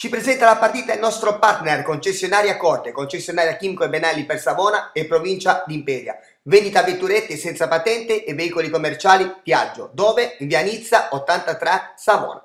Ci presenta la partita il nostro partner concessionaria Corte, concessionaria Chimico e Benelli per Savona e provincia di Imperia. Vendita vetturette senza patente e veicoli commerciali Piaggio, dove? In via Nizza 83 Savona.